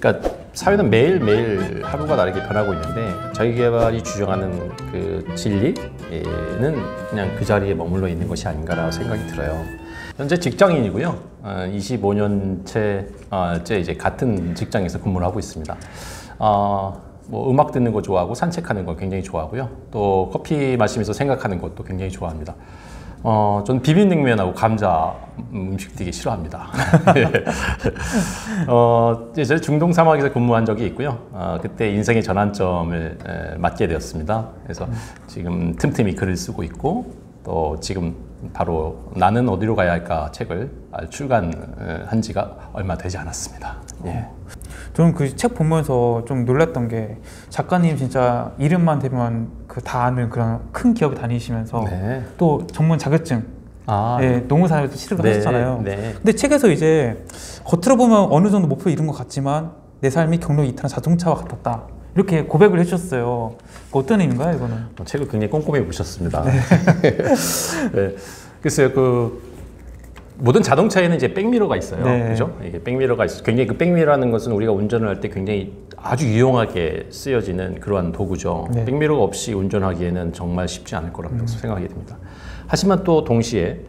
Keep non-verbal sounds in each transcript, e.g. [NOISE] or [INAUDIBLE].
그러니까 사회는 매일 매일 하루가 다르게 변하고 있는데 자기개발이 주장하는 그 진리는 그냥 그 자리에 머물러 있는 것이 아닌가라고 생각이 들어요. 현재 직장인이고요. 어, 25년째 어, 째 이제 같은 직장에서 근무를 하고 있습니다. 어, 뭐 음악 듣는 거 좋아하고 산책하는 거 굉장히 좋아하고요. 또 커피 마시면서 생각하는 것도 굉장히 좋아합니다. 어, 저는 비빔냉면하고 감자 음식 되게 싫어합니다. [LAUGHS] 어, 이제 중동 사막에서 근무한 적이 있고요. 어, 그때 인생의 전환점을 에, 맞게 되었습니다. 그래서 지금 틈틈이 글을 쓰고 있고 또 지금 바로 나는 어디로 가야 할까 책을 출간한 지가 얼마 되지 않았습니다. 예. 저는 그 책 보면서 좀 놀랐던 게 작가님 진짜 이름만 대면 그 다 아는 그런 큰 기업에 다니시면서 네. 또 전문 자격증 아, 예, 농구사에도 취득을 네, 하셨잖아요. 네. 근데 책에서 이제 겉으로 보면 어느 정도 목표를 이룬 것 같지만 내 삶이 경로 이탈한 자동차와 같았다. 이렇게 고백을 해주셨어요. 그 어떤 의미인가요, 이거는? 어, 책을 굉장히 꼼꼼히 보셨습니다. 네. [LAUGHS] 글쎄요, 그 모든 자동차에는 이제 백미러가 있어요. 네. 그죠? 이게 백미러가 있어. 굉장히 그 백미러라는 것은 우리가 운전을 할 때 굉장히 아주 유용하게 쓰여지는 그러한 도구죠. 네. 백미러가 없이 운전하기에는 정말 쉽지 않을 거라고 생각하게 됩니다. 하지만 또 동시에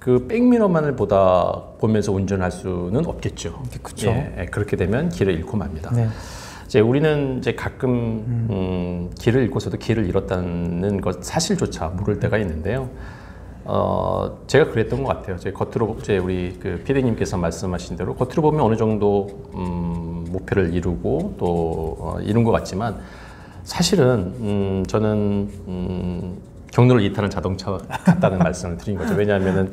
그 백미러만을 보다 보면서 운전할 수는 없겠죠. 그쵸. 예, 예, 그렇게 되면 길을 잃고 맙니다. 네. 이제 우리는 이제 가끔 음, 길을 잃고서도 길을 잃었다는 것 사실조차 모를 때가 있는데요. 어, 제가 그랬던 것 같아요. 제 겉으로 이제 우리 그 피디님께서 말씀하신 대로 겉으로 보면 어느 정도 음, 목표를 이루고 또 어, 이룬 것 같지만 사실은 음, 저는 음, 경로를 이탈한 자동차 같다는 [LAUGHS] 말씀을 드린 거죠. 왜냐하면은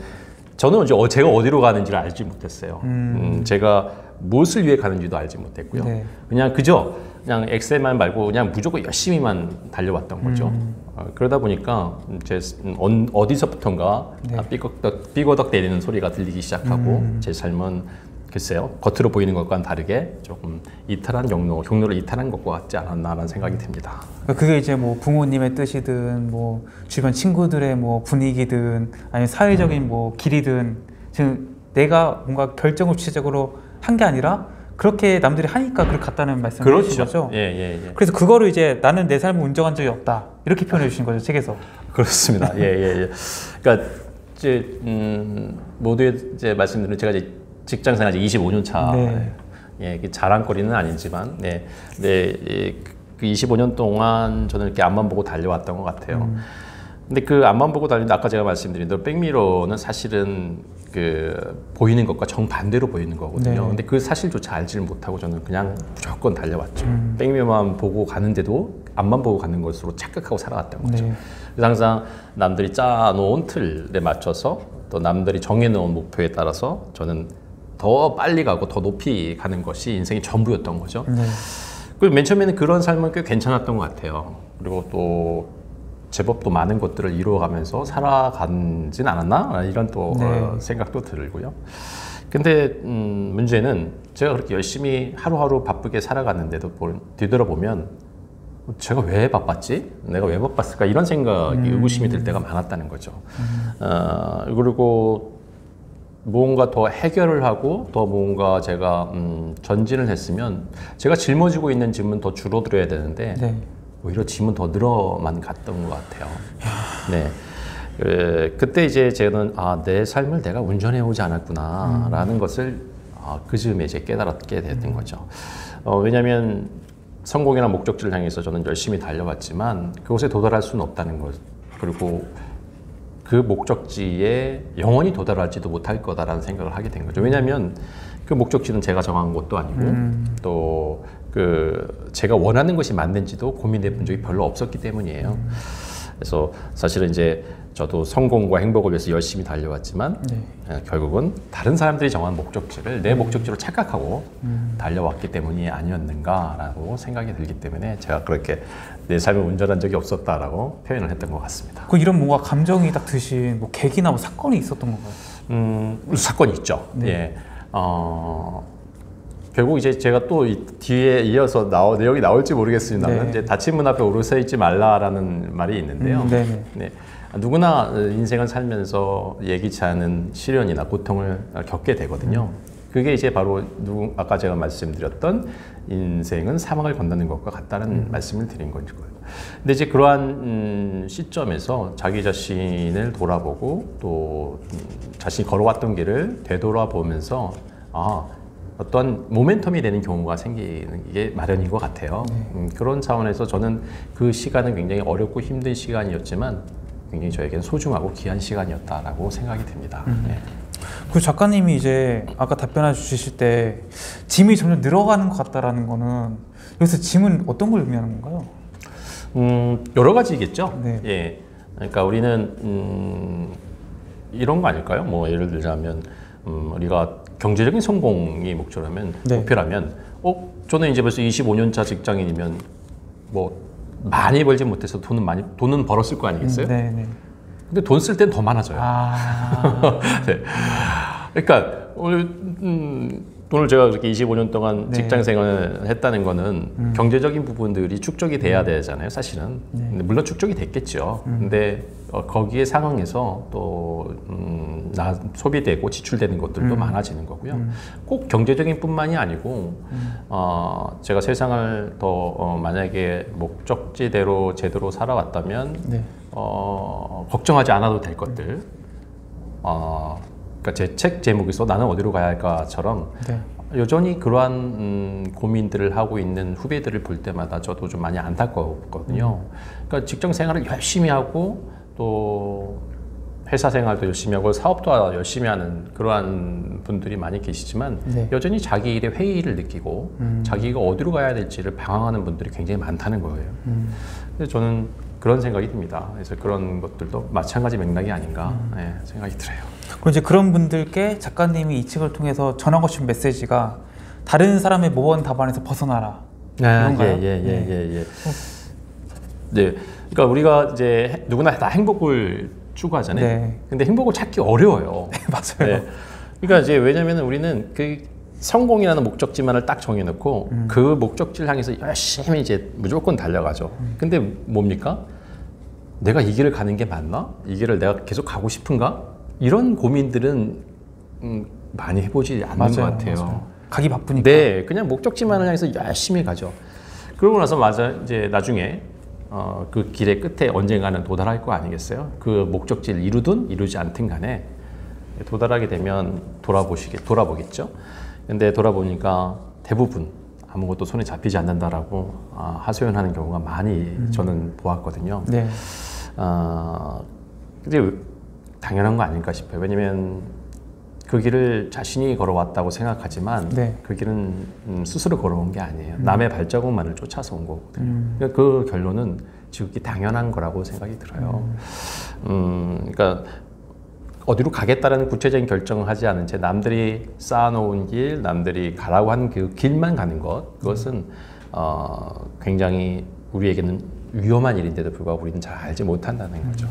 저는 이제 어- 제가 어디로 가는지를 알지 못했어요. 음, 제가 무엇을 위해 가는지도 알지 못했고요. 네. 그냥 그저 그냥 엑셀만 말고 그냥 무조건 열심히만 달려왔던 거죠. 어, 그러다 보니까 제 음, 어, 디서부턴가 네. 삐걱덕 삐거덕 대리는 소리가 들리기 시작하고 제 삶은 글쎄요 겉으로 보이는 것과는 다르게 조금 이탈한 경로, 경로를 이탈한 것과 같지 않았나라는 생각이 듭니다. 그게 이제 뭐 부모님의 뜻이든 뭐 주변 친구들의 뭐 분위기든 아니면 사회적인 뭐 길이든 지금 내가 뭔가 결정을 주체적으로 한 게 아니라 그렇게 남들이 하니까 그렇게 갔다는 말씀을 해주신 거죠. 예, 예, 예. 그래서 그거를 이제 나는 내 삶을 운정한 적이 없다 이렇게 표현해 주신 거죠 책에서. 그렇습니다. 예, 예, 예. 그러니까 이제 음, 모두에 이제 말씀드린 제가 이제 직장 생활 이제 25년 차. 네. 예, 자랑거리는 아니지만, 네, 네, 예, 그 25년 동안 저는 이렇게 앞만 보고 달려왔던 것 같아요. 근데 그 앞만 보고 달리는데 아까 제가 말씀드린 대로 백미러는 사실은 그 보이는 것과 정반대로 보이는 거거든요. 네. 근데 그 사실조차 알지를 못하고 저는 그냥 무조건 달려왔죠. 백미러만 보고 가는데도 앞만 보고 가는 것으로 착각하고 살아왔던 거죠. 네. 그래서 항상 남들이 짜놓은 틀에 맞춰서 또 남들이 정해놓은 목표에 따라서 저는 더 빨리 가고 더 높이 가는 것이 인생의 전부였던 거죠. 네. 그리고 맨 처음에는 그런 삶은 꽤 괜찮았던 것 같아요. 그리고 또 제법 또 많은 것들을 이루어가면서 살아간진 않았나 이런 또 네. 어, 생각도 들고요. 근데 음, 문제는 제가 그렇게 열심히 하루하루 바쁘게 살아갔는데도 볼- 뒤돌아보면 제가 왜 바빴지? 내가 왜 바빴을까? 이런 생각이 의구심이 들 때가 많았다는 거죠. 어, 그리고 무언가 더 해결을 하고 더 뭔가 제가 음, 전진을 했으면 제가 짊어지고 있는 짐은 더 줄어들어야 되는데 네. 오히려 짐은 더 늘어만 갔던 것 같아요. 네. 그, 그때 이제 저는 아, 내 삶을 내가 운전해 오지 않았구나라는 것을 아, 그 즈음에 이제 깨달았게 됐던 거죠. 어, 왜냐하면 성공이나 목적지를 향해서 저는 열심히 달려왔지만 그곳에 도달할 수는 없다는 것. 그리고 그 목적지에 영원히 도달하지도 못할 거다라는 생각을 하게 된 거죠. 왜냐하면 그 목적지는 제가 정한 것도 아니고 또그 제가 원하는 것이 맞는지도 고민해 본 적이 별로 없었기 때문이에요. 그래서 사실은 이제 저도 성공과 행복을 위해서 열심히 달려왔지만 네. 에, 결국은 다른 사람들이 정한 목적지를 내 목적지로 착각하고 달려왔기 때문이 아니었는가라고 생각이 들기 때문에 제가 그렇게 내 삶을 운전한 적이 없었다라고 표현을 했던 것 같습니다. 그 이런 뭔가 감정이 딱 드신 뭐 계기나 뭐 사건이 있었던 건가요? 음, 사건이 있죠. 네. 예. 어, 결국 이제 제가 또이 뒤에 이어서 나오, 내용이 나올지 모르겠습니다만 네. 이제 닫힌 문 앞에 오르서 있지 말라라는 말이 있는데요. 음. 네. 누구나 인생을 살면서 예기치 않은 시련이나 고통을 겪게 되거든요. 그게 이제 바로 누구 아까 제가 말씀드렸던 인생은 사망을 건너는 것과 같다는 말씀을 드린 거죠. 근데 이제 그러한 음, 시점에서 자기 자신을 돌아보고 또 음, 자신이 걸어왔던 길을 되돌아보면서 아 어떤 모멘텀이 되는 경우가 생기는 게 마련인 것 같아요. 음, 그런 차원에서 저는 그 시간은 굉장히 어렵고 힘든 시간이었지만 굉장히 저에겐 소중하고 귀한 시간이었다라고 생각이 듭니다. 네. 그 작가님이 이제 아까 답변해 주실 때 짐이 점점 늘어가는 것 같다라는 거는 여기서 짐은 어떤 걸 의미하는 건가요? 음, 여러 가지겠죠. 네. 예. 그러니까 우리는 음, 이런 거 아닐까요? 뭐 예를 들자면 음, 우리가 경제적인 성공이 목표라면 네. 목표라면 어 저는 이제 벌써 25년차 직장인이면 뭐 많이 벌지 못해서 돈은 많이 돈은 벌었을 거 아니겠어요? 네, 네. 근데 돈 쓸 땐 더 많아져요. 아, [LAUGHS] 네. 그러니까 오늘 음, 오늘 제가 그렇게 25년 동안 네. 직장 생활을 했다는 거는 경제적인 부분들이 축적이 돼야 되잖아요, 사실은. 근데 물론 축적이 됐겠죠. 근데 어, 거기에 상황에서 또 음, 나, 소비되고 지출되는 것들도 많아지는 거고요. 꼭 경제적인 뿐만이 아니고 어, 제가 세상을 더 어, 만약에 목적지대로 제대로 살아왔다면 네. 어, 걱정하지 않아도 될 것들. 어, 그러니까 제 책 제목에서 나는 어디로 가야 할까처럼 네. 여전히 그러한 음, 고민들을 하고 있는 후배들을 볼 때마다 저도 좀 많이 안타까웠거든요. 그러니까 직장 생활을 열심히 하고 또 회사 생활도 열심히 하고 사업도 열심히 하는 그러한 분들이 많이 계시지만 네. 여전히 자기 일의 회의를 느끼고 자기가 어디로 가야 될지를 방황하는 분들이 굉장히 많다는 거예요. 그래서 저는 그런 생각이 듭니다. 그래서 그런 것들도 마찬가지 맥락이 아닌가 네, 생각이 들어요. 그럼 이제 그런 분들께 작가님이 이 책을 통해서 전하고 싶은 메시지가 다른 사람의 모범 답안에서 벗어나라. 그런가요? 예, 예, 예, 예, 예. 네, 그러니까 우리가 이제 해- 누구나 다 행복을 추구하잖아요. 네. 근데 행복을 찾기 어려워요. [LAUGHS] 맞아요. 네. 그러니까 이제 왜냐하면 우리는 그 성공이라는 목적지만을 딱 정해놓고 음. 그 목적지를 향해서 열심히 이제 무조건 달려가죠. 음. 근데 뭡니까? 내가 이 길을 가는 게 맞나? 이 길을 내가 계속 가고 싶은가? 이런 고민들은 음, 많이 해보지 않는 것 같아요. 맞아요. 가기 바쁘니까. 네, 그냥 목적지만을 향해서 열심히 가죠. 그러고 나서 맞아 이제 나중에 어, 그 길의 끝에 언젠가는 도달할 거 아니겠어요? 그 목적지를 이루든 이루지 않든 간에 도달하게 되면 돌아보시게 돌아보겠죠. 근데 돌아보니까 대부분 아무것도 손에 잡히지 않는다라고 아, 하소연하는 경우가 많이 저는 보았거든요. 네. 아, 근데 당연한 거 아닐까 싶어요. 왜냐면 그 길을 자신이 걸어왔다고 생각하지만 네. 그 길은 음, 스스로 걸어온 게 아니에요. 남의 발자국만을 쫓아서 온 거거든요. 음. 그러니까 그 결론은 지극히 당연한 거라고 생각이 들어요. 음, 그러니까 어디로 가겠다라는 구체적인 결정을 하지 않은 채 남들이 쌓아놓은 길, 남들이 가라고 한그 길만 가는 것, 그것은 어, 굉장히 우리에게는 위험한 일인데도 불구하고 우리는 잘 알지 못한다는 거죠.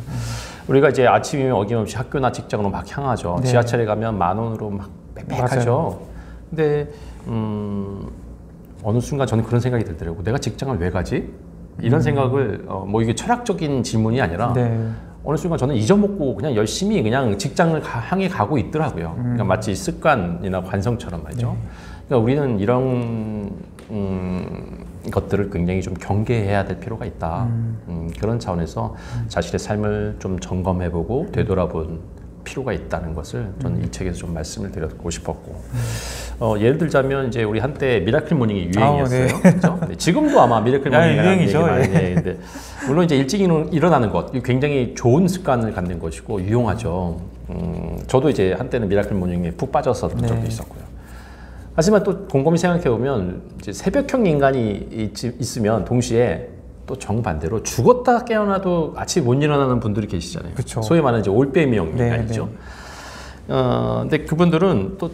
우리가 이제 아침이면 어김없이 학교나 직장으로 막 향하죠. 네. 지하철에 가면 만 원으로 막 빽빽하죠. 근데 음, 어느 순간 저는 그런 생각이 들더라고요. 내가 직장을 왜 가지? 이런 생각을 어, 뭐 이게 철학적인 질문이 아니라 네. 어느 순간 저는 잊어먹고 그냥 열심히 그냥 직장을 가- 향해 가고 있더라고요. 그러니까 마치 습관이나 관성처럼 말이죠. 그러니까 우리는 이런 음, 것들을 굉장히 좀 경계해야 될 필요가 있다. 음, 그런 차원에서 자신의 삶을 좀 점검해보고 되돌아본 필요가 있다는 것을 저는 이 책에서 좀 말씀을 드리고 싶었고 어, 예를 들자면 이제 우리 한때 miracle morning이 유행이었어요. 아, 그렇죠? 네, 지금도 아마 miracle 야, morning이 유행이죠, 많이 예. 해. 근데 물론 이제 일찍 일어- 일어나는 것 굉장히 좋은 습관을 갖는 것이고 유용하죠. 음, 저도 이제 한때는 miracle morning에 푹 빠졌었던 네. 적도 있었고요. 하지만 또 곰곰이 생각해 보면 새벽형 인간이 있, 있으면 동시에 또 정반대로 죽었다 깨어나도 아침 못 일어나는 분들이 계시잖아요. 그쵸. 소위 말하는 이제 올빼미형 네, 인간이죠. 어, 근데 그분들은 또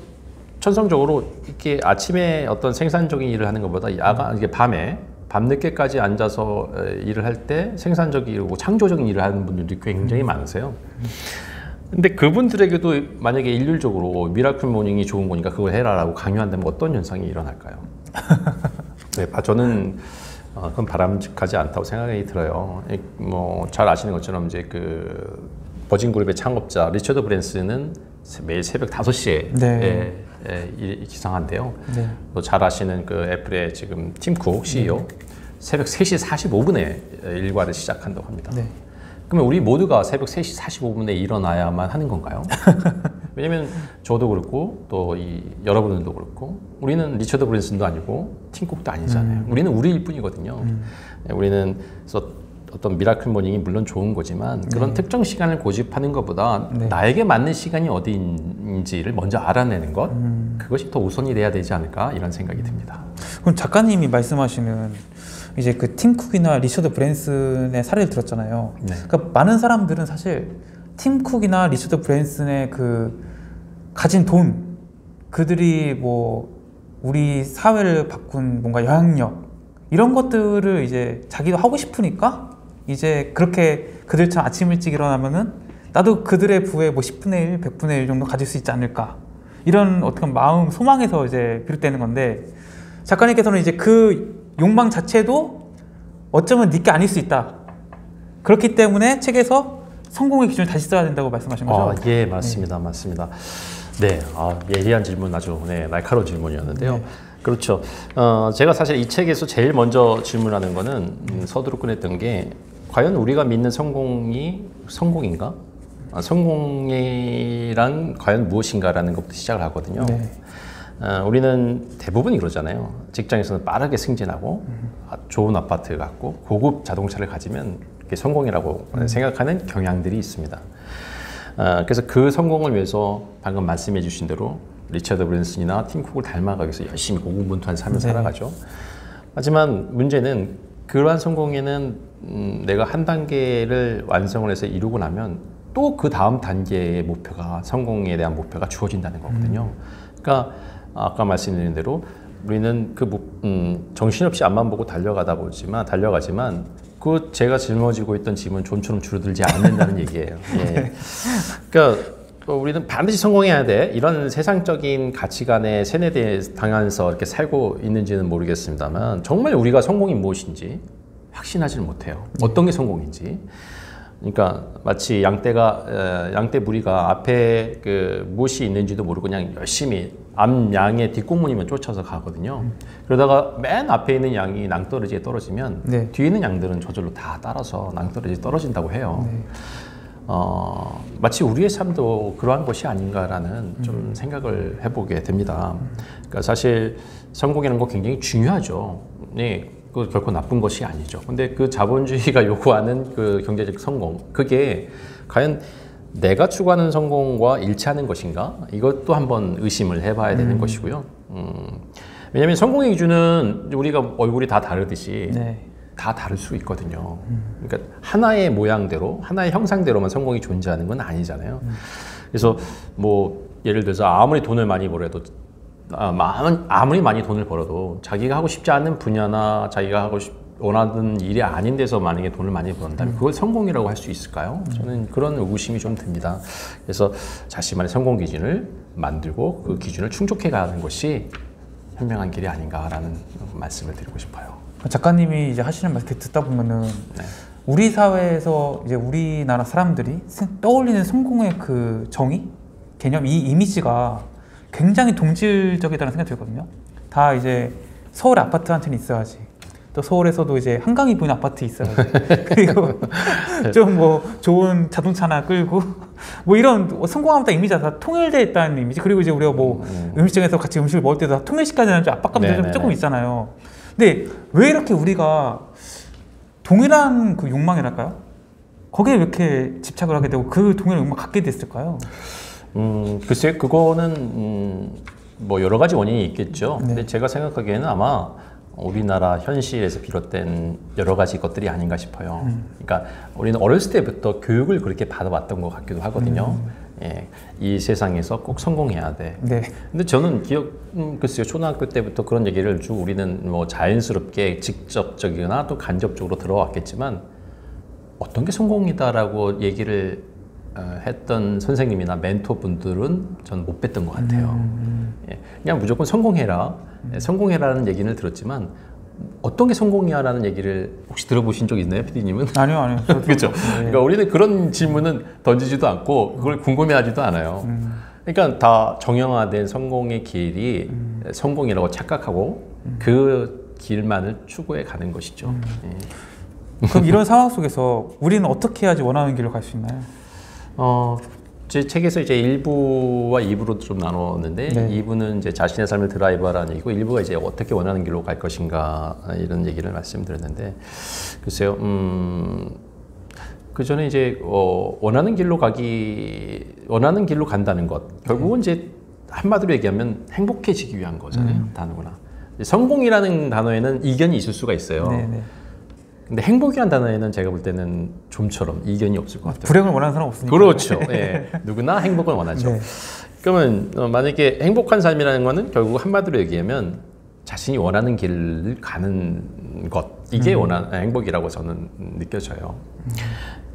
천성적으로 이렇게 아침에 어떤 생산적인 일을 하는 것보다 야간 이게 밤에 밤 늦게까지 앉아서 에, 일을 할 때 생산적이고 창조적인 일을 하는 분들이 굉장히 많으세요. 근데 그분들에게도 만약에 일률적으로 miracle morning이 좋은 거니까 그걸 해라라고 강요한다면 어떤 현상이 일어날까요? [LAUGHS] 네, 아, 저는 어, 그건 바람직하지 않다고 생각이 들어요. 뭐 잘 아시는 것처럼 이제 그 Virgin 그룹의 창업자 리처드 브랜슨은 매일 새벽 5시에 네. 에, 일- 기상한데요. 네. 또 잘 아시는 그 Apple의 지금 팀 쿡 CEO 새벽 3시 45분에 일과를 시작한다고 합니다. 네. 그러면 우리 모두가 새벽 3시 45분에 일어나야만 하는 건가요? [LAUGHS] 왜냐면 저도 그렇고 또 이 여러분들도 그렇고 우리는 리처드 브랜슨도 아니고 팀 쿡도 아니잖아요. 우리는 우리일 뿐이거든요. 네, 우리는 어떤 miracle morning이 물론 좋은 거지만 그런 특정 시간을 고집하는 것보다 네. 나에게 맞는 시간이 어디인지를 먼저 알아내는 것 그것이 더 우선이 돼야 되지 않을까 이런 생각이 듭니다. 그럼 작가님이 말씀하시는 이제 그 팀쿡이나 리처드 브랜슨의 사례를 들었잖아요. 네. 그러니까 많은 사람들은 사실 팀 쿡이나 리처드 브랜슨의 그 가진 돈, 그들이 뭐 우리 사회를 바꾼 뭔가 영향력 이런 것들을 이제 자기도 하고 싶으니까 이제 그렇게 그들처럼 아침 일찍 일어나면은 나도 그들의 부에 뭐 10분의 1, 100분의 1 정도 가질 수 있지 않을까 이런 어떤 마음 소망에서 이제 비롯되는 건데 작가님께서는 이제 그 욕망 자체도 어쩌면 네게 아닐 수 있다. 그렇기 때문에 책에서 성공의 기준을 다시 써야 된다고 말씀하신 거죠? 아, 예, 맞습니다. 맞습니다. 네, 아, 예리한 질문 아주 네, 날카로운 질문이었는데요. 네. 그렇죠. 어, 제가 사실 이 책에서 제일 먼저 질문하는 거는 음, 서두로 꺼냈던 게 과연 우리가 믿는 성공이 성공인가? 아, 성공이란 과연 무엇인가라는 것부터 시작을 하거든요. 네. 어, 우리는 대부분 이러잖아요. 직장에서는 빠르게 승진하고 아, 좋은 아파트 갖고 고급 자동차를 가지면 성공이라고 생각하는 경향들이 있습니다. 어, 그래서 그 성공을 위해서 방금 말씀해 주신 대로 리처드 브랜슨이나 팀 쿡을 닮아가기 위해서 열심히 고군분투한 삶을 네. 살아가죠. 하지만 문제는 그러한 성공에는 음, 내가 한 단계를 완성을 해서 이루고 나면 또 그 다음 단계의 목표가 성공에 대한 목표가 주어진다는 거거든요. 그러니까 아까 말씀드린 대로 우리는 그 목- 음, 정신없이 앞만 보고 달려가다 보지만 달려가지만 그 제가 짊어지고 있던 짐은 좀처럼 줄어들지 않는다는 [LAUGHS] 얘기예요. 예. 그러니까 어, 우리는 반드시 성공해야 돼 이런 세상적인 가치관에 세뇌돼 당하면서 이렇게 살고 있는지는 모르겠습니다만 정말 우리가 성공이 무엇인지 확신하지는 못해요. 어떤 게 성공인지. 그러니까 마치 양떼가 에, 양떼 무리가 앞에 그 무엇이 있는지도 모르고 그냥 열심히 앞 양의 뒷공무니만 쫓아서 가거든요. 그러다가 맨 앞에 있는 양이 낭떠러지에 떨어지면 네. 뒤에 있는 양들은 저절로 다 따라서 낭떠러지에 떨어진다고 해요. 어, 마치 우리의 삶도 그러한 것이 아닌가라는 좀 생각을 해보게 됩니다. 그러니까 사실 성공이라는 거 굉장히 중요하죠. 네, 그 결코 나쁜 것이 아니죠. 근데 그 자본주의가 [LAUGHS] 요구하는 그 경제적 성공, 그게 과연 내가 추구하는 성공과 일치하는 것인가? 이것도 한번 의심을 해봐야 되는 것이고요. 음, 왜냐하면 성공의 기준은 우리가 얼굴이 다 다르듯이 네. 다 다를 수 있거든요. 그러니까 하나의 모양대로, 하나의 형상대로만 성공이 존재하는 건 아니잖아요. 그래서 뭐 예를 들어서 아무리 돈을 많이 벌어도 아무리 많이 돈을 벌어도 자기가 하고 싶지 않은 분야나 자기가 하고 싶, 원하는 일이 아닌 데서 만약에 돈을 많이 번다면 그걸 성공이라고 할 수 있을까요? 저는 그런 의구심이 좀 듭니다. 그래서 자신만의 성공 기준을 만들고 그 기준을 충족해 가는 것이 현명한 길이 아닌가라는 말씀을 드리고 싶어요. 작가님이 이제 하시는 말씀 듣다 보면은 네. 우리 사회에서 이제 우리나라 사람들이 생- 떠올리는 성공의 그 정의, 개념, 이 이미지가 굉장히 동질적이다는 생각이 들거든요. 다 이제 서울 아파트 한 채는 있어야지. 또 서울에서도 이제 한강이 보이는 아파트 있어야지. [LAUGHS] 그리고 좀 뭐 좋은 자동차나 끌고 [LAUGHS] 뭐 이런 성공하면 이미지가 다 통일돼 있다는 이미지. 그리고 이제 우리가 뭐 음 식점에서 같이 음식을 먹을 때도 다 통일시켜야 되는 좀 압박감도 좀 네네네. 조금 있잖아요. 근데 왜 이렇게 우리가 동일한 그 욕망이랄까요? 거기에 왜 이렇게 집착을 하게 되고 그 동일한 욕망 갖게 됐을까요? 음, 글쎄 그거는 음, 뭐 여러 가지 원인이 있겠죠. 네. 근데 제가 생각하기에는 아마 우리나라 현실에서 비롯된 여러 가지 것들이 아닌가 싶어요. 음. 그러니까 우리는 어렸을 때부터 교육을 그렇게 받아왔던 것 같기도 하거든요. 음. 예, 이 세상에서 꼭 성공해야 돼. 네. 근데 저는 기억, 음, 글쎄요, 초등학교 때부터 그런 얘기를 쭉 우리는 뭐 자연스럽게 직접적이거나 또 간접적으로 들어왔겠지만 어떤 게 성공이다라고 얘기를 어, 했던 선생님이나 멘토 분들은 저는 못 뵀던 것 같아요. 예, 그냥 무조건 성공해라, 예, 성공해라는 얘기를 들었지만 어떤 게 성공이야라는 얘기를 혹시 들어보신 적 있나요, PD님은? 아니요, 아니요. [LAUGHS] 그렇죠. 네. 그러니까 우리는 그런 질문은 던지지도 않고 그걸 궁금해하지도 않아요. 음. 그러니까 다 정형화된 성공의 길이 음. 성공이라고 착각하고 그 길만을 추구해 가는 것이죠. 음. 예. 그럼 이런 상황 속에서 우리는 어떻게 해야지 원하는 길로 갈 수 있나요? 어, 제 책에서 이제 1부와 2부로 좀 나눴는데 네. 2부는 이제 자신의 삶을 드라이브하라는 얘기고 1부가 이제 어떻게 원하는 길로 갈 것인가 이런 얘기를 말씀드렸는데 글쎄요, 음, 그 전에 이제 어, 원하는 길로 가기 원하는 길로 간다는 것 결국은 이제 한마디로 얘기하면 행복해지기 위한 거잖아요 단어구나. 성공이라는 단어에는 이견이 있을 수가 있어요. 네, 네. 근데 행복이라는 단어에는 제가 볼 때는 좀처럼 이견이 없을 것 같아요. 불행을 원하는 사람 없으니까. 그렇죠. 예. 누구나 행복을 원하죠. 네. 그러면 어, 만약에 행복한 삶이라는 거는 결국 한마디로 얘기하면 자신이 원하는 길을 가는 것 이게 원하는 행복이라고 저는 느껴져요.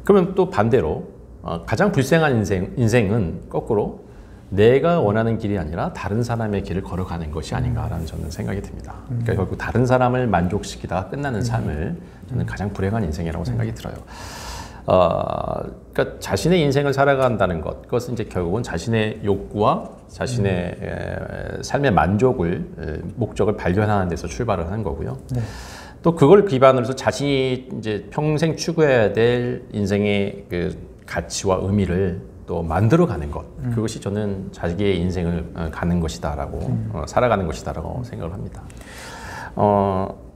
그러면 또 반대로 어, 가장 불행한 인생 인생은 거꾸로 내가 원하는 길이 아니라 다른 사람의 길을 걸어가는 것이 아닌가라는 저는 생각이 듭니다. 그러니까 결국 다른 사람을 만족시키다가 끝나는 삶을 저는 가장 불행한 인생이라고 생각이 들어요. 어, 그러니까 자신의 인생을 살아간다는 것, 그것은 이제 결국은 자신의 욕구와 자신의 에, 삶의 만족을 에, 목적을 발견하는 데서 출발을 하는 거고요. 네. 또 그걸 기반으로 해서 자신이 이제 평생 추구해야 될 인생의 그 가치와 의미를 또 만들어 가는 것, 그것이 저는 자기의 인생을 어, 가는 것이다라고 어, 살아가는 것이다라고 생각을 합니다. 어,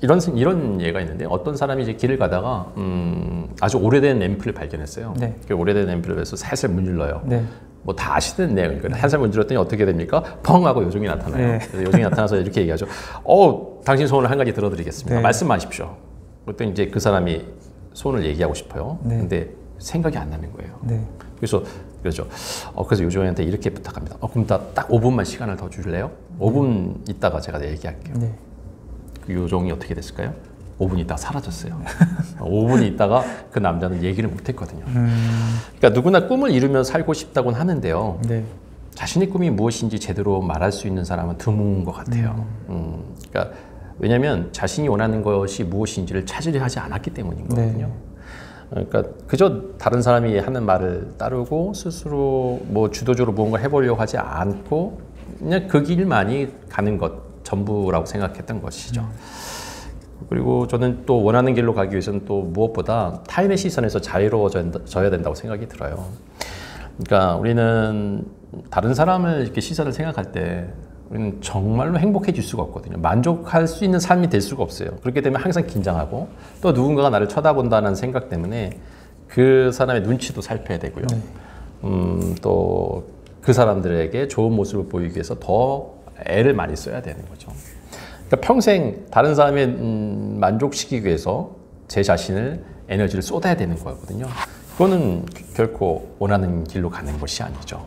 이런 생- 이런 예가 있는데 어떤 사람이 이제 길을 가다가 음, 아주 오래된 앰플을 발견했어요. 네. 그 오래된 앰플을 해서 살살 문질러요. 네. 뭐다 아시는 내용이니까 살살 문질렀더니 어떻게 됩니까? 펑 하고 요정이 나타나요. 네. 그래서 요정이 나타나서 이렇게 얘기하죠. 어, 당신 소원을 한 가지 들어드리겠습니다. 네. 말씀하십시오. 그랬더니 이제 그 사람이 소원을 얘기하고 싶어요. 네. 근데 생각이 안 나는 거예요. 네. 그래서 그렇죠. 어, 그래서 요정한테 이렇게 부탁합니다. 어, 그럼 나딱 5분만 시간을 더 줄래요? 5분 있다가 제가 얘기할게요. 네. 그 요정이 어떻게 됐을까요? 5분 있다가 사라졌어요. [LAUGHS] 5분 있다가 그 남자는 얘기를 못 했거든요. 음, 그러니까 누구나 꿈을 이루며 살고 싶다고는 하는데요. 네. 자신의 꿈이 무엇인지 제대로 말할 수 있는 사람은 드문 것 같아요. 음, 그러니까 왜냐하면 자신이 원하는 것이 무엇인지를 찾으려 하지 않았기 때문인 거거든요. 네. 그러니까 그저 다른 사람이 하는 말을 따르고 스스로 뭐 주도적으로 무언가 해보려고 하지 않고 그냥 그 길만이 가는 것 전부라고 생각했던 것이죠. 그리고 저는 또 원하는 길로 가기 위해서는 또 무엇보다 타인의 시선에서 자유로워져야 된다고 생각이 들어요. 그러니까 우리는 다른 사람을 이렇게 시선을 생각할 때 우리는 정말로 행복해질 수가 없거든요. 만족할 수 있는 삶이 될 수가 없어요. 그렇게 되면 항상 긴장하고 또 누군가가 나를 쳐다본다는 생각 때문에 그 사람의 눈치도 살펴야 되고요. 음, 또 그 사람들에게 좋은 모습을 보이기 위해서 더 애를 많이 써야 되는 거죠. 그러니까 평생 다른 사람의 음, 만족시키기 위해서 제 자신을 에너지를 쏟아야 되는 거거든요. 그거는 결코 원하는 길로 가는 것이 아니죠.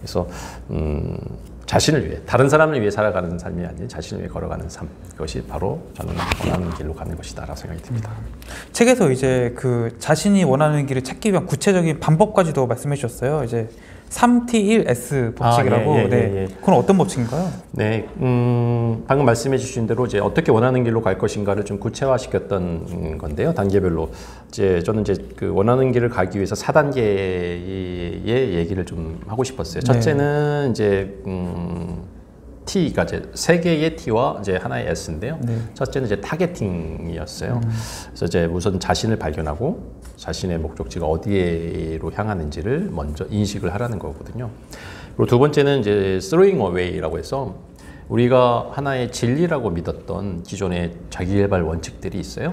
그래서 음, 자신을 위해 다른 사람을 위해 살아가는 삶이 아닌 자신을 위해 걸어가는 삶 그것이 바로 저는 원하는 길로 가는 것이다라고 생각이 듭니다. 책에서 이제 그 자신이 원하는 길을 찾기 위한 구체적인 방법까지도 말씀해 주셨어요. 이제 3T1S 법칙이라고. 아, 예, 예, 네. 예, 예. 그건 어떤 법칙인가요? 네, 음, 방금 말씀해 주신 대로 이제 어떻게 원하는 길로 갈 것인가를 좀 구체화시켰던 음, 건데요. 단계별로 이제 저는 이제 그 원하는 길을 가기 위해서 4단계의 얘기를 좀 하고 싶었어요. 네. 첫째는 이제 음, T가 이제 세 개의 T와 이제 하나의 S인데요. 네. 첫째는 이제 타겟팅이었어요. 그래서 이제 우선 자신을 발견하고 자신의 목적지가 어디로 향하는지를 먼저 인식을 하라는 거거든요. 그리고 두 번째는 이제 throwing away라고 해서 우리가 하나의 진리라고 믿었던 기존의 자기개발 원칙들이 있어요.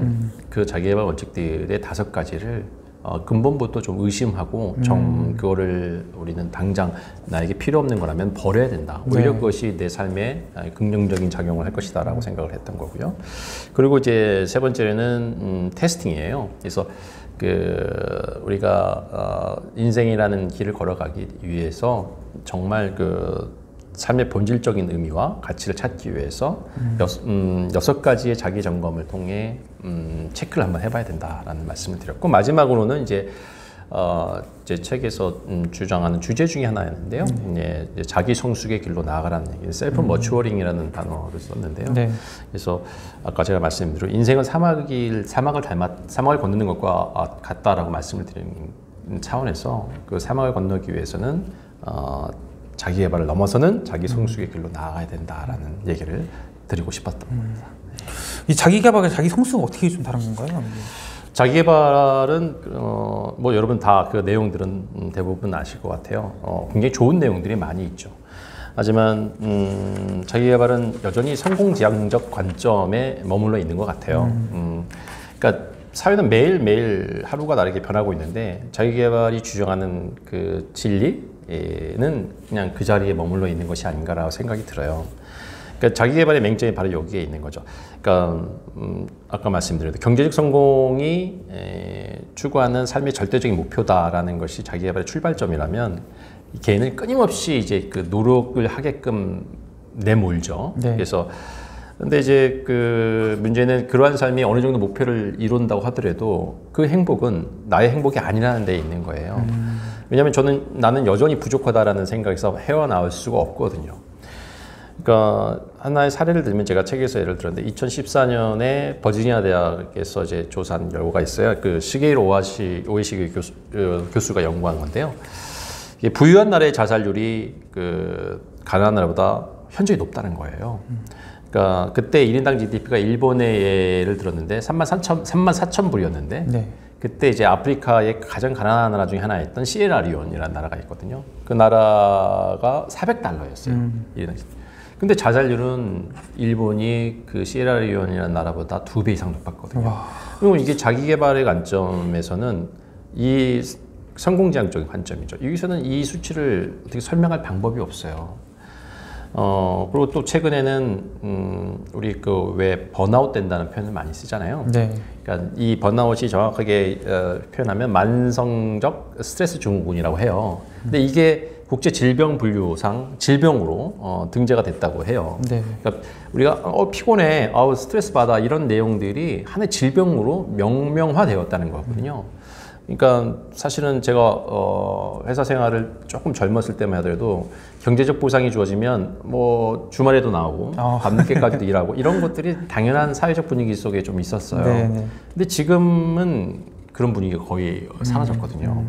그 자기개발 원칙들의 다섯 가지를 어, 근본부터 좀 의심하고 정 그거를 우리는 당장 나에게 필요 없는 거라면 버려야 된다. 오히려 네. 그것이 내 삶에 아, 긍정적인 작용을 할 것이다라고 생각을 했던 거고요. 그리고 이제 세 번째는 음, testing이에요. 그래서 그 우리가 어, 인생이라는 길을 걸어가기 위해서 정말 그 삶의 본질적인 의미와 가치를 찾기 위해서 여섯, 음, 여섯 가지의 자기 점검을 통해 음, 체크를 한번 해봐야 된다라는 말씀을 드렸고 마지막으로는 이제 어, 제 책에서 음, 주장하는 주제 중에 하나였는데요. 이제 이제 자기 성숙의 길로 나아가라는 얘기, self maturing이라는 단어를 썼는데요. 네. 그래서 아까 제가 말씀드린 인생은 사막일 사막을 닮았 사막을 건너는 것과 아, 같다라고 말씀을 드린 차원에서 그 사막을 건너기 위해서는 어, 자기 개발을 넘어서는 자기 성숙의 길로 나아가야 된다라는 얘기를 드리고 싶었던 겁니다. 이 자기 개발과 자기 성수가 어떻게 좀 다른 건가요? 자기 개발은 어, 뭐 여러분 다 그 내용들은 음, 대부분 아실 것 같아요. 어, 굉장히 좋은 내용들이 많이 있죠. 하지만 음, 자기 개발은 여전히 성공지향적 관점에 머물러 있는 것 같아요. 음, 그러니까 사회는 매일 매일 하루가 다르게 변하고 있는데 자기 개발이 주장하는 그 진리는 그냥 그 자리에 머물러 있는 것이 아닌가라고 생각이 들어요. 그러니까 자기 개발의 맹점이 바로 여기에 있는 거죠. 그러니까 음, 아까 말씀드렸듯 경제적 성공이 에, 추구하는 삶의 절대적인 목표다라는 것이 자기 개발의 출발점이라면 이 개인은 끊임없이 이제 그 노력을 하게끔 내몰죠. 네. 그래서 근데 이제 그 문제는 그러한 삶이 어느 정도 목표를 이룬다고 하더라도 그 행복은 나의 행복이 아니라는 데 있는 거예요. 왜냐하면 저는 나는 여전히 부족하다라는 생각에서 헤어나올 수가 없거든요. 그러니까 하나의 사례를 들면 제가 책에서 예를 들었는데 2014년에 버지니아 대학에서 이제 조사한 결과가 있어요. 그 시게이로 오아시 오이시기 교수, 어, 교수가 연구한 건데요. 이게 부유한 나라의 자살률이 그 가난한 나라보다 현저히 높다는 거예요. 그러니까 그때 1인당 GDP가 일본의 예를 들었는데 3만 4천 3만 4천 불이었는데 네. 그때 이제 아프리카의 가장 가난한 나라 중에 하나였던 시에라리온이라는 나라가 있거든요. 그 나라가 400달러였어요. 음. 음. 근데 자살률은 일본이 그 시에라리온이라는 나라보다 두 배 이상 높았거든요. 와. 그리고 이게 자기 개발의 관점에서는 이 성공지향적인 관점이죠. 여기서는 이 수치를 어떻게 설명할 방법이 없어요. 어 그리고 또 최근에는 음 우리 그 왜 번아웃 된다는 표현을 많이 쓰잖아요. 네. 그러니까 이 번아웃이 정확하게 어, 표현하면 만성적 스트레스 증후군이라고 해요. 근데 이게 국제 질병 분류상 질병으로 어, 등재가 됐다고 해요. 네. 그러니까 우리가 어, 피곤해, 아우 스트레스 받아 이런 내용들이 하나의 질병으로 명명화되었다는 거거든요. 그러니까 사실은 제가 어, 회사 생활을 조금 젊었을 때만 하더라도 경제적 보상이 주어지면 뭐 주말에도 나오고 아. [LAUGHS] 밤늦게까지도 일하고 이런 것들이 당연한 사회적 분위기 속에 좀 있었어요. 네, 네. 근데 지금은 그런 분위기가 거의 사라졌거든요.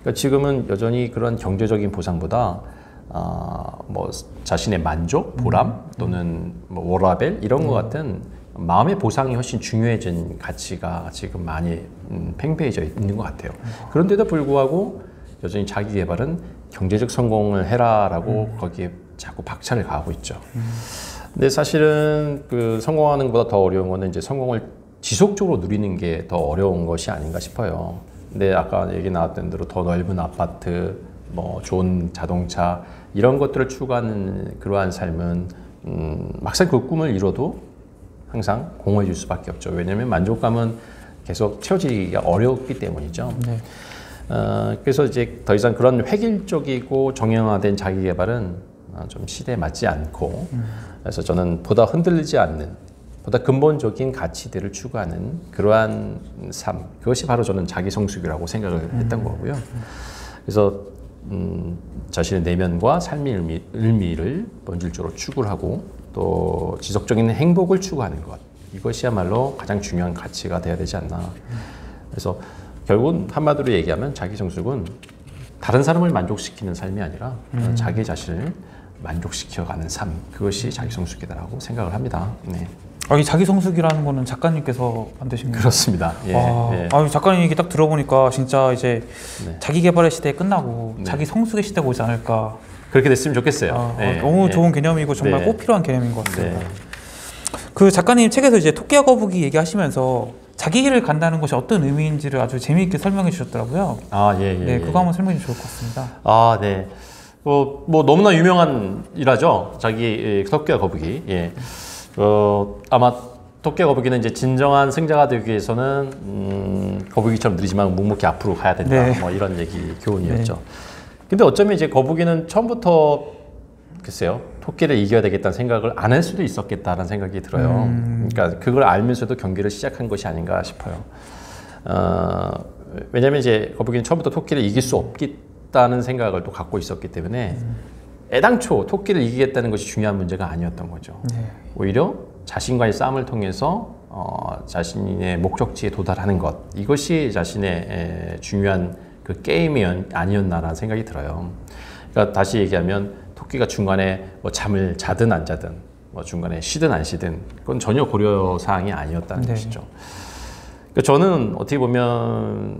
그러니까 지금은 여전히 그런 경제적인 보상보다 아, 뭐 자신의 만족, 보람 또는 뭐 워라벨 이런 것 같은 마음의 보상이 훨씬 중요해진 가치가 지금 많이 음, 팽배해져 있는 것 같아요. 그런데도 불구하고 여전히 자기 개발은 경제적 성공을 해라라고 거기에 자꾸 박차를 가하고 있죠. 근데 사실은 그 성공하는 것보다 더 어려운 거는 이제 성공을 지속적으로 누리는 게 더 어려운 것이 아닌가 싶어요. 근데 아까 얘기 나왔던 대로 더 넓은 아파트, 뭐 좋은 자동차 이런 것들을 추구하는 그러한 삶은 음, 막상 그 꿈을 이뤄도 항상 공허해질 수밖에 없죠. 왜냐하면 만족감은 계속 채워지기가 어렵기 때문이죠. 네. 어, 그래서 이제 더 이상 그런 획일적이고 정형화된 자기 개발은 어, 좀 시대에 맞지 않고 그래서 저는 보다 흔들리지 않는 보다 근본적인 가치들을 추구하는 그러한 삶 그것이 바로 저는 자기 성숙이라고 생각을 했던 거고요. 그래서 음, 자신의 내면과 삶의 의미, 의미 를 본질적으로 추구를 하고 또 지속적인 행복을 추구하는 것 이것이야말로 가장 중요한 가치가 돼야 되지 않나. 그래서 결국은 한마디로 얘기하면 자기 성숙은 다른 사람을 만족시키는 삶이 아니라 자기 자신을 만족시켜가는 삶 그것이 자기 성숙이다라고 생각을 합니다. 네 아, 이 자기 성숙이라는 거는 작가님께서 만드신? 그렇습니다. 예, 아, 예. 아유, 작가님 얘기 딱 들어보니까 진짜 이제 네. 자기 개발의 시대 끝나고 네. 자기 성숙의 시대가 오지 않을까. 그렇게 됐으면 좋겠어요. 아, 예, 어, 너무 예. 좋은 개념이고 정말 네. 꼭 필요한 개념인 것 같습니다. 네. 그 작가님 책에서 이제 토끼와 거북이 얘기하시면서 자기 길을 간다는 것이 어떤 의미인지를 아주 재미있게 설명해 주셨더라고요. 아 예, 예. 네, 예. 그거 한번 설명해 주면 좋을 것 같습니다. 아, 네. 어, 뭐 너무나 유명한 일화죠. 자기 예, 토끼와 거북이. 예. 어, 아마 토끼와 거북이는 이제 진정한 승자가 되기 위해서는 음, 거북이처럼 느리지만 묵묵히 앞으로 가야 된다. 네. 뭐 이런 얘기 교훈이었죠. 근데 어쩌면 이제 거북이는 처음부터 글쎄요 토끼를 이겨야 되겠다는 생각을 안 할 수도 있었겠다라는 생각이 들어요. 그러니까 그걸 알면서도 경기를 시작한 것이 아닌가 싶어요. 어, 왜냐하면 이제 거북이는 처음부터 토끼를 이길 수 없겠다는 생각을 또 갖고 있었기 때문에 애당초 토끼를 이기겠다는 것이 중요한 문제가 아니었던 거죠. 네. 오히려 자신과의 싸움을 통해서 어, 자신의 목적지에 도달하는 것 이것이 자신의 에, 중요한 그 게임이 아니었나라는 생각이 들어요. 그러니까 다시 얘기하면 토끼가 중간에 뭐 잠을 자든 안 자든 뭐 중간에 쉬든 안 쉬든 그건 전혀 고려 사항이 아니었다는 네. 것이죠. 그러니까 저는 어떻게 보면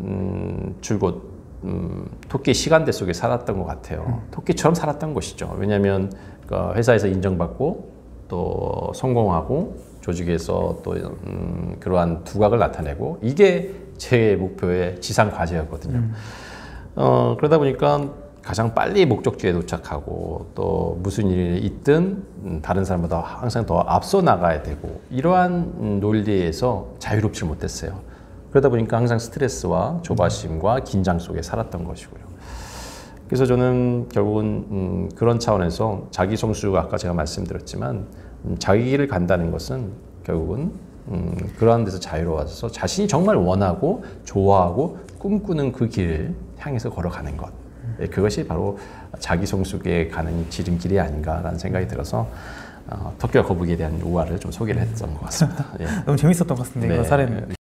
음, 줄곧 음, 토끼 시간대 속에 살았던 것 같아요. 토끼처럼 살았던 것이죠. 왜냐하면 그 회사에서 인정받고 또 성공하고 조직에서 또 음, 그러한 두각을 나타내고 이게 제 목표의 지상 과제였거든요. 어, 그러다 보니까 가장 빨리 목적지에 도착하고 또 무슨 일이 있든 음, 다른 사람보다 항상 더 앞서 나가야 되고 이러한 음, 논리에서 자유롭지 못했어요. 그러다 보니까 항상 스트레스와 조바심과 긴장 속에 살았던 것이고요. 그래서 저는 결국은 음, 그런 차원에서 자기 성수가 아까 제가 말씀드렸지만 음, 자기 길을 간다는 것은 결국은 음, 그러한 데서 자유로워서 자신이 정말 원하고 좋아하고 꿈꾸는 그 길을 향해서 걸어가는 것. 예, 그것이 바로 자기 성숙에 가는 지름길이 아닌가라는 생각이 들어서 어, 토끼와 거북이에 대한 우화를 좀 소개를 했던 것 같습니다. [LAUGHS] 예. 너무 재밌었던 것 같습니다. 네. 사례는.